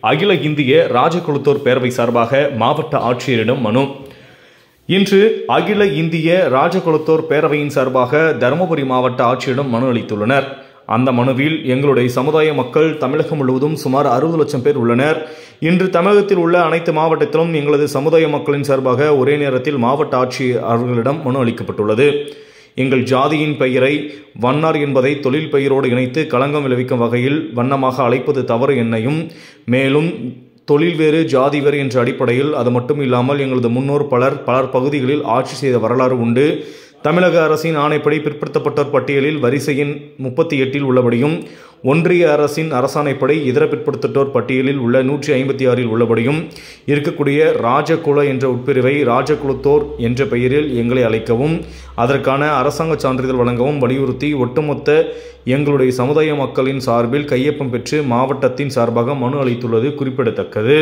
அகில இந்திய ராஜகுலத்தோர் பேரவை சார்பாக மாவட்ட ஆட்சியரிடம் மனு. இன்று அகில இந்திய ராஜகுலத்தோர் பேரவையின் சார்பாக தருமபுரி மாவட்ட ஆட்சியரிடம் மனு அளித்துள்ளனர். அந்த மனுவில் எங்களுடைய சமுதாய மக்கள் தமிழகம் முழுவதும் சுமார் அறுபது லட்சம் பேர் உள்ளனர். இன்று தமிழகத்தில் உள்ள அனைத்து மாவட்டத்திலும் எங்களது சமுதாய மக்களின் சார்பாக ஒரே நேரத்தில் மாவட்ட ஆட்சியர் அவர்களிடம் மனு அளிக்கப்பட்டுள்ளது. எங்கள் ஜாதியின் பெயரை வண்ணார் என்பதை தொழில் பெயரோடு இணைத்து களங்கம் விளைவிக்கும் வகையில் வண்ணமாக அழைப்பது தவறு என்னையும் மேலும் தொழில் வேறு ஜாதி வேறு என்ற அடிப்படையில் அது மட்டும் இல்லாமல் எங்களது முன்னோர் பலர் பலர் பகுதிகளில் ஆட்சி செய்த வரலாறு உண்டு. தமிழக அரசின் ஆணைப்படி பிற்படுத்தப்பட்டோர் பட்டியலில் வரிசையின் முப்பத்தி எட்டில் உள்ளபடியும் ஒன்றிய அரசின் அரசாணைப்படி இதர பிற்படுத்தோர் பட்டியலில் உள்ள நூற்றி ஐம்பத்தி ஆறில் உள்ளபடியும் இருக்கக்கூடிய ராஜகுல என்ற உட்பிரிவை ராஜகுலத்தோர் என்ற பெயரில் எங்களை அழைக்கவும் அதற்கான அரசாங்க சான்றிதழ் வழங்கவும் வலியுறுத்தி ஒட்டுமொத்த எங்களுடைய சமுதாய மக்களின் சார்பில் கையொப்பம் பெற்று மாவட்டத்தின் சார்பாக மனு அளித்துள்ளது குறிப்பிடத்தக்கது.